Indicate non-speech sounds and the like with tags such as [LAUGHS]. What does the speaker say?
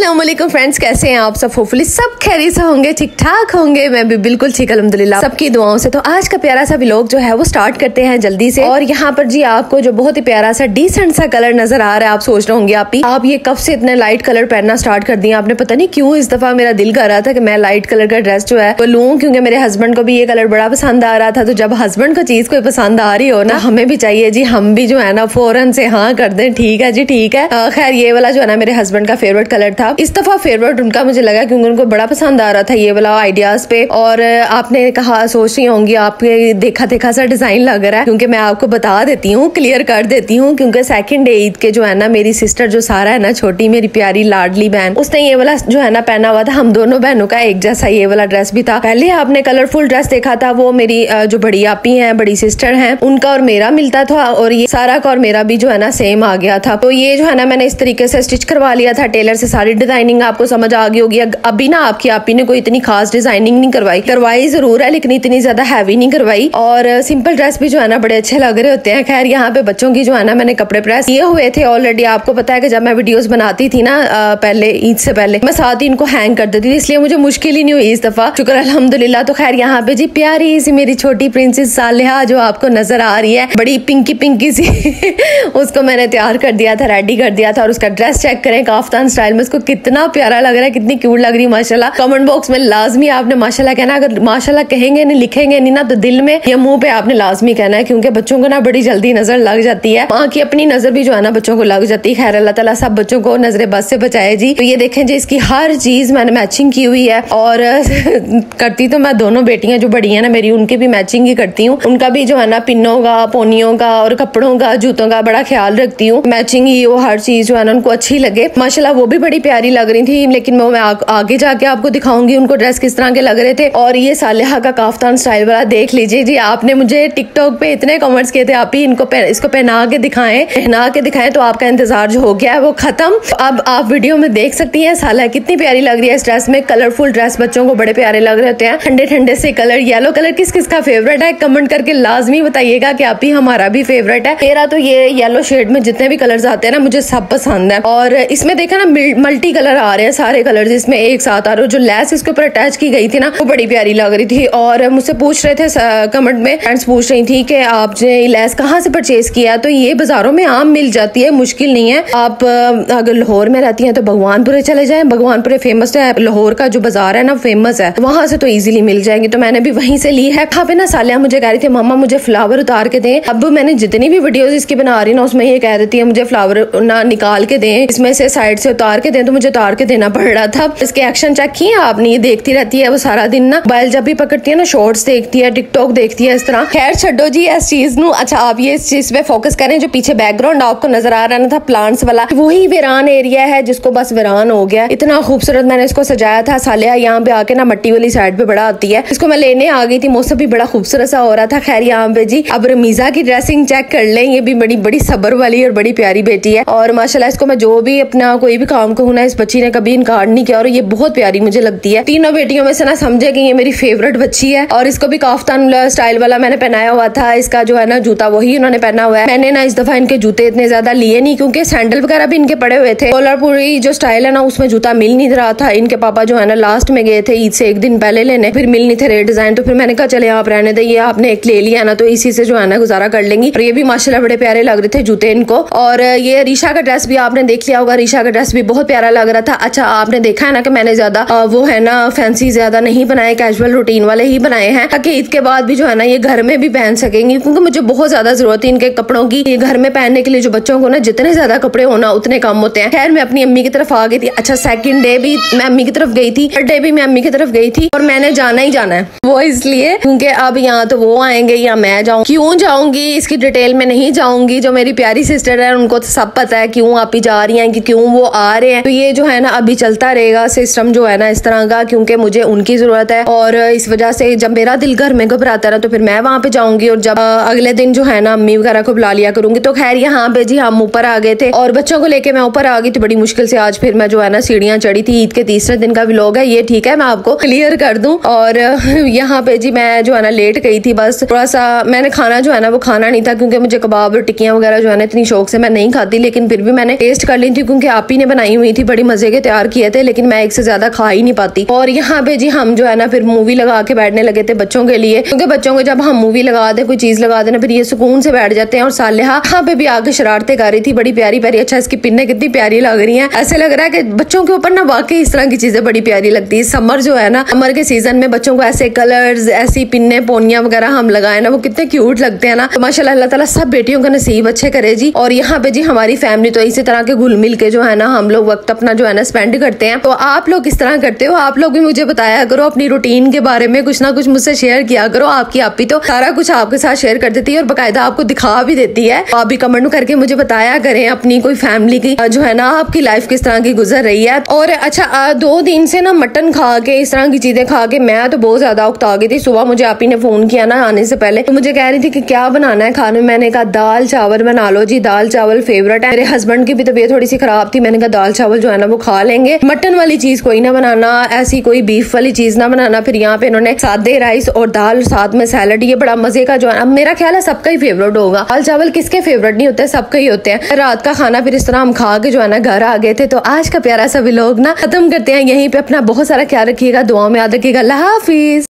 Aslam friends कैसे हैं आप सब? होपफुली सब खैरी से होंगे ठीक ठाक होंगे। मैं भी बिल्कुल ठीक अलहमदिल्ला सबकी दुआओं से। तो आज का प्यारा सा व्लॉग जो है, वो स्टार्ट करते हैं जल्दी से। और यहाँ पर जी आपको जो बहुत ही प्यारा सा डिसेंट सा कलर नज़र आ रहा है, आप सोच रहे होंगे आप ही, आप ये कब से इतने लाइट कलर पहनना स्टार्ट कर दिया आपने पता नहीं क्यों इस दफ़ा मेरा दिल कर रहा था कि मैं लाइट कलर का ड्रेस जो है, वो लूँ, क्योंकि मेरे हस्बैंड को भी ये कलर बड़ा पसंद आ रहा था। तो जब हस्बैंड को चीज़ कोई पसंद आ रही हो ना, हमें भी चाहिए जी, हम भी जो है ना फ़ौरन से हाँ कर दें। ठीक है जी, ठीक है। खैर, ये वाला जो है ना, मेरे हस्बैंड का फेवरेट कलर था। इस दफ़ा फेवरेट उनका मुझे लगा क्योंकि उनको बड़ा पसंद आ रहा था ये वाला आइडियाज़ पे। और आपने कहा, सोच रही होंगी, आपके देखा देखा सा डिज़ाइन लग रहा है। क्योंकि मैं आपको बता देती हूँ क्लियर कर देती हूँ, क्योंकि सेकंड डे ईद के जो है ना, मेरी सिस्टर जो सारा है ना, छोटी, मेरी प्यारी लाडली बहन, उसने ये वाला जो है ना, पहना हुआ था, हम दोनों बहनों का एक जैसा ये वाला ड्रेस भी था। पहले आपने कलरफुल ड्रेस देखा था, वो मेरी जो बड़ी आपी है, बड़ी सिस्टर है, उनका और मेरा मिलता था, और ये सारा का और मेरा भी जो है ना सेम आ गया था। तो ये जो है ना, मैंने इस तरीके से स्टिच करवा लिया था टेलर से सारी डिज़ाइनिंग आपको समझ आ गई होगी। अभी ना आपकी आपी ने कोई इतनी खास डिज़ाइनिंग नहीं करवाई। करवाई ज़रूर है, लेकिन इतनी ज़्यादा हैवी नहीं करवाई। और सिंपल ड्रेस भी जो है ना, बड़े अच्छे लग रहे होते हैं। खैर, यहाँ पे बच्चों की जो है ना, मैंने कपड़े प्रेस किए हुए थे ऑलरेडी आपको पता है कि जब मैं वीडियोस बनाती थी ना पहले, ईद से पहले, मैं साथ ही इनको हैंग कर देती थी, इसलिए मुझे मुश्किल ही नहीं हुई इस दफ़ा। शुक्र अलहमदुल्ला तो खैर, यहाँ पे जी, प्यारी सी मेरी छोटी प्रिंसेस सालिहा जो आपको नज़र आ रही है, बड़ी पिंकी पिंकी सी, [LAUGHS] उसको मैंने तैयार कर दिया था रेडी कर दिया था। और उसका ड्रेस चेक करें, काफ्तान स्टाइल में उसको कितना प्यारा लग रहा है, कितनी क्यूट लग रही है, माशाल्लाह। कमेंट बॉक्स में लाजमी आपने माशाल्लाह कहना अगर माशाल्लाह कहेंगे नहीं, लिखेंगे नहीं ना तो दिल में या मुँह पे आपने लाजमी कहना है, क्योंकि बच्चों को ना बड़ी जल्दी नज़र लग जाती है। माँ की अपनी नज़र भी जो है ना बच्चों को लग जाती है। खैर, अल्लाह ताला सब बच्चों को नज़र बस से बचाए जी। तो ये देखें जी, इसकी हर चीज़ मैंने मैचिंग की हुई है। और, [LAUGHS] करती तो मैं दोनों बेटियाँ जो बड़ी है ना, मेरी उनकी भी मैचिंग ही करती हूँ। उनका भी जो है ना पिनों का, पोनियों का और कपड़ों का, जूतों का बड़ा ख्याल रखती हूँ। मैचिंग ही वो हर चीज़ जो है ना उनको अच्छी लगे। माशाला वो भी बड़ी प्यारी लग रही थी, लेकिन वो मैं आगे जाके आपको दिखाऊँगी, उनको ड्रेस किस तरह के लग रहे थे। और ये सालिहा का काफ्तान स्टाइल वाला देख लीजिए। जी, आपने मुझे टिकटॉक पे इतने कमेंट्स किए थे, आप ही इनको इसको पहना के दिखाएँ। पहना के दिखाएँ तो आपका इंतज़ार जो हो गया है, वो खत्म। अब आप वीडियो में देख सकती हैं सालिहा कितनी प्यारी लग रही है इस ड्रेस में। कलरफुल ड्रेस बच्चों को बड़े प्यारे लग रहे होते हैं। ठंडे ठंडे से कलर येलो कलर किस किस का फेवरेट है? कमेंट करके लाजमी बताइएगा कि आप ही हमारा भी फेवरेट है। मेरा तो ये येलो शेड में जितने भी कलर आते हैं ना, मुझे सब पसंद है। और इसमें देखा ना मल्टी कलर आ रहे हैं सारे कलर इसमें, एक साथ आ रहे हो। जो लेस इसके ऊपर अटैच की गई थी ना, वो बड़ी प्यारी लग रही थी। और मुझसे पूछ रहे थे कमेंट में। फ्रेंड्स पूछ रही थी कि आपने लेस कहाँ से परचेज किया? तो ये बाजारों में आम मिल जाती है, मुश्किल नहीं है। आप अगर लाहौर में रहती हैं तो भगवानपुरे चले जाए। भगवानपुरे फ़ेमस है, लाहौर का जो बाज़ार है ना फ़ेमस है। वहाँ से तो इजीली मिल जाएँगी। तो मैंने भी वहीं से ली है। यहाँ पे ना सालिया मुझे कह रही थी, मामा, मुझे फ्लावर उतार के दें। अब मैंने जितनी भी वीडियोस इसकी बना रही ना, उसमें ये कह देती है, मुझे फ्लावर ना निकाल के दें, इसमें से साइड से उतार के दें। तो मुझे उतार के देना पड़ रहा था। इसके एक्शन चेक किए, आपने ये देखती रहती है वो सारा दिन ना। मोबाइल जब भी पकड़ती है ना शॉर्ट्स देखती है टिकटॉक देखती है, इस तरह। खैर छो जी, इस चीज़ नु अच्छा आप ये इस चीज़ पे फोकस करें जो पीछे बैकग्राउंड आपको नज़र आ रहा था प्लांट्स वाला। वही वीरान एरिया है जिसको बस वीरान हो गया। इतना खूबसूरत मैंने इसको सजाया था, सालिया यहाँ पे आके ना मट्टी वाली साइड पे बड़ा आती है। इसको मैं लेने आ गई थी, मौसम भी बड़ा खूबसूरत सा हो रहा था। खैर, यहाँ पे जी, अब रमीजा की ड्रेसिंग चेक कर ले। ये भी बड़ी बड़ी सबर वाली और बड़ी प्यारी बेटी है। और माशाल्लाह, इसको मैं जो भी अपना कोई भी काम कहूँ ना इस बच्ची ने कभी इनकार नहीं किया और ये बहुत प्यारी मुझे लगती है। तीनों बेटियों में से ना समझे कि ये मेरी फेवरेट बच्ची है और इसको भी काफ्तान स्टाइल वाला मैंने पहनाया हुआ था। इसका जो है ना जूता वही उन्होंने पहना हुआ है। मैंने ना इस दफ़ा इनके जूते इतने ज़्यादा लिए नहीं क्योंकि सैंडल वगैरह भी इनके पड़े हुए थे। कोलरपुरी जो स्टाइल है ना, उसमें जूता मिल नहीं रहा था। इनके पापा जो है ना लास्ट में गए थे ईद से एक दिन पहले लेने, फिर मिल नहीं थे रेड डिज़ाइन तो फिर मैंने कहा, चले आप रहने दे, ये आपने एक ले लिया ना तो इसी से जो है ना गुजारा कर लेंगी। और ये भी माशाला बड़े प्यारे लग रहे थे जूते इनको। और ये रीशा का ड्रेस भी आपने देख लिया होगा। रीशा का ड्रेस भी बहुत प्यारा लग रहा था। अच्छा आपने देखा है ना कि मैंने ज़्यादा वो है ना फैंसी ज़्यादा नहीं बनाए कैजुअल रूटीन वाले ही बनाए हैं। ताकि ईद के बाद भी जो है ना, ये घर में भी पहन सकेंगी, क्योंकि मुझे बहुत ज़्यादा ज़रूरत है इनके कपड़ों की। ये घर में पहनने के लिए जो बच्चों को ना, जितने ज़्यादा कपड़े होना, उतने कम होते हैं। खैर, मैं अपनी अम्मी की तरफ़ आ गई थी। अच्छा सेकंड डे भी मैं अम्मी की तरफ़ गई थी। थर्ड डे भी मैं अम्मी की तरफ़ गई थी, और मैंने जाना ही जाना है। वो इसलिए, क्योंकि अब यहाँ तो वो आएँगे, या मैं जाऊँ। क्यों जाऊँगी? इसकी डिटेल में नहीं जाऊँगी। जो मेरी प्यारी सिस्टर है, उनको तो सब पता है, क्यों आप ही जा रही हैं, कि क्यों वो आ रहे हैं। तो ये जो है ना, अभी चलता रहेगा सिस्टम जो है ना इस तरह का, क्योंकि मुझे उनकी ज़रूरत है। और इस वजह से जब मेरा दिल घर में घबराता रहा तो फिर मैं वहाँ पे जाऊँगी और जब अगले दिन जो है ना अम्मी वगैरह को बुला लिया करूँगी तो खैर यहाँ पे जी हम ऊपर आ गए थे। और बच्चों को लेके मैं ऊपर आ गई थी, बड़ी मुश्किल से आज फिर मैं जो है ना, सीढ़ियाँ चढ़ी थी, ईद के तीसरे दिन का व्लॉग है, ये ठीक है, मैं आपको क्लियर कर दूँ। और [LAUGHS] यहाँ पे जी मैं जो है ना लेट गई थी, बस थोड़ा सा मैंने खाना जो है ना, वो खाना नहीं था, क्योंकि मुझे कबाब और टिक्कियाँ वगैरह जो है ना, इतनी शौक से मैं नहीं खाती, लेकिन फिर भी मैंने टेस्ट कर ली थी, क्योंकि आप ही ने बनाई हुई थी बड़ी मज़े के तैयार किए थे, लेकिन मैं एक से ज़्यादा खा ही नहीं पाती। और यहाँ पे जी हम जो है ना, फिर मूवी लगा के बैठने लगे थे बच्चों के लिए। क्योंकि बच्चों को जब हम मूवी लगा दे, कोई चीज़ लगा देना फिर ये सुकून से बैठ जाते हैं। और सालिहा यहाँ पे भी आगे शरारते कर रही थी, बड़ी प्यारी प्यारी। अच्छा इसकी पिन्ने कितनी प्यारी लग रही है। ऐसे लग रहा है कि बच्चों के ऊपर ना वाकई इस तरह की चीज़ें बड़ी प्यारी लगती है। समर जो है ना, समर के सीज़न में बच्चों को ऐसे कलर्स ऐसी पिन्ने, पोनिया वगैरह हम लगाए ना, वो कितने क्यूट लगते हैं ना। तो माशा अल्लाह ताला सब बेटियों का नसीब अच्छे करे जी। और यहाँ पे जी हमारी फैमिली तो इसी तरह के घुल मिल के जो है ना, हम लोग वक्त अपना जो है ना स्पेंड करते हैं। तो आप लोग किस तरह करते हो? आप लोग भी मुझे बताया करो, अपनी रूटीन के बारे में कुछ ना कुछ मुझसे शेयर किया करो, आपकी आप ही तो। सारा कुछ आपके साथ शेयर कर देती है और बाकायदा आपको दिखा भी देती है। आप भी कमेंट करके मुझे बताया करें अपनी कोई फैमिली की, जो है ना आपकी लाइफ किस तरह की गुजर रही है। और अच्छा दो दिन से ना मटन खा के, इस तरह की चीज़ें खा के मैं तो बहुत ज़्यादा उकता गई थी। सुबह मुझे आप ही ने फ़ोन किया ना आने से पहले। तो मुझे कह रही थी कि क्या बनाना है खाने में? मैंने कहा, दाल चावल बना लो जी, दाल चावल फेवरेट है। मेरे हस्बैंड की भी तबीयत थोड़ी सी खराब थी, मैंने कहा, दाल चावल जो है ना, वो खा लेंगे। मटन वाली चीज़ कोई ना बनाना, ऐसी कोई बीफ वाली चीज़ ना बनाना, फिर यहाँ पे इन्होंने सादे राइस और दाल, साथ में सैलड ये बड़ा मज़े का जो है अब मेरा ख्याल है सबका ही फेवरेट होगा। दाल चावल किसके फेवरेट नहीं होते, सबके ही होते हैं। रात का खाना फिर इस तरह हम खा के जो है ना, घर आ गए थे तो आज का प्यारा सा लोग ना खत्म करते हैं। यहीं पे अपना बहुत सारा ख्याल रखिएगा दुआ में याद रखिएगा। अल्लाह हाफिज।